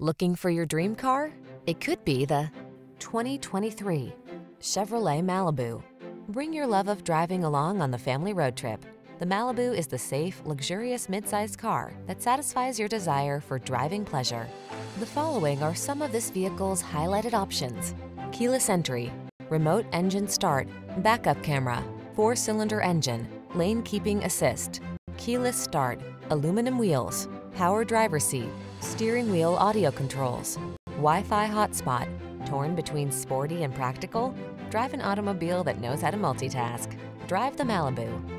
Looking for your dream car? It could be the 2023 Chevrolet Malibu. Bring your love of driving along on the family road trip. The Malibu is the safe, luxurious midsize car that satisfies your desire for driving pleasure. The following are some of this vehicle's highlighted options. Keyless entry, remote engine start, backup camera, four-cylinder engine, lane keeping assist, keyless start, aluminum wheels, power driver seat, steering wheel audio controls, Wi-Fi hotspot, torn between sporty and practical? Drive an automobile that knows how to multitask. Drive the Malibu.